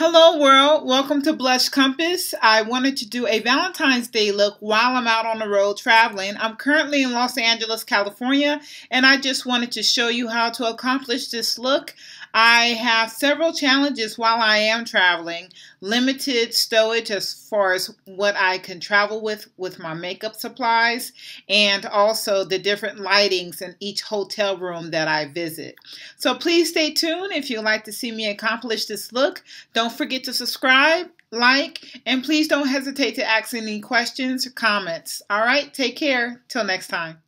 Hello, world. Welcome to Blush Compass. I wanted to do a Valentine's Day look while I'm out on the road traveling. I'm currently in Los Angeles, California, and I just wanted to show you how to accomplish this look. I have several challenges while I am traveling. Limited stowage as far as what I can travel with with my makeup supplies and also the different lightings in each hotel room that I visit. So please stay tuned if you'd like to see me accomplish this look. Don't forget to subscribe, like, and please don't hesitate to ask any questions or comments. All right, take care. Till next time.